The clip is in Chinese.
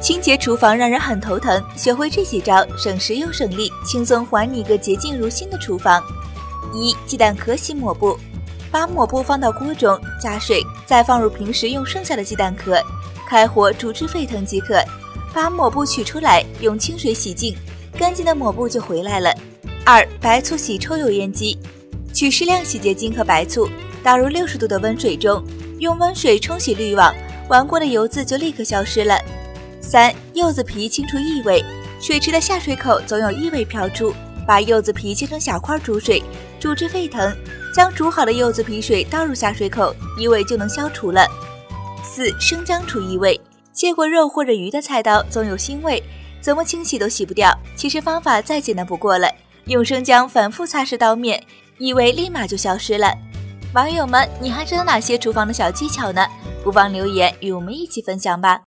清洁厨房让人很头疼，学会这几招，省时又省力，轻松还你一个洁净如新的厨房。一、鸡蛋壳洗抹布，把抹布放到锅中，加水，再放入平时用剩下的鸡蛋壳，开火煮至沸腾即可。把抹布取出来，用清水洗净，干净的抹布就回来了。二、白醋洗抽油烟机，取适量洗洁精和白醋，倒入六十度的温水中，用温水冲洗滤网，顽固的油渍就立刻消失了。三、柚子皮清除异味，水池的下水口总有异味飘出，把柚子皮切成小块煮水，煮至沸腾，将煮好的柚子皮水倒入下水口，异味就能消除了。四、生姜除异味，切过肉或者鱼的菜刀总有腥味，怎么清洗都洗不掉。其实方法再简单不过了，用生姜反复擦拭刀面，异味立马就消失了。网友们，你还知道哪些厨房的小技巧呢？不妨留言与我们一起分享吧。